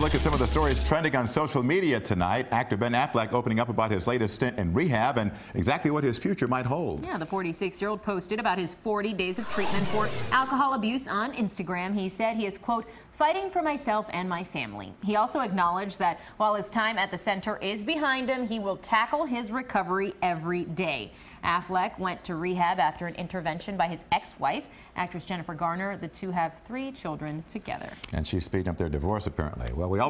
look at some of the stories trending on social media tonight. Actor Ben Affleck opening up about his latest stint in rehab and exactly what his future might hold. Yeah, the 46-year-old posted about his 40 days of treatment for alcohol abuse on Instagram. He said he is, quote, fighting for myself and my family. He also acknowledged that while his time at the center is behind him, he will tackle his recovery every day. Affleck went to rehab after an intervention by his ex-wife, actress Jennifer Garner. The two have three children together. And she's speeding up their divorce, apparently. Well, we all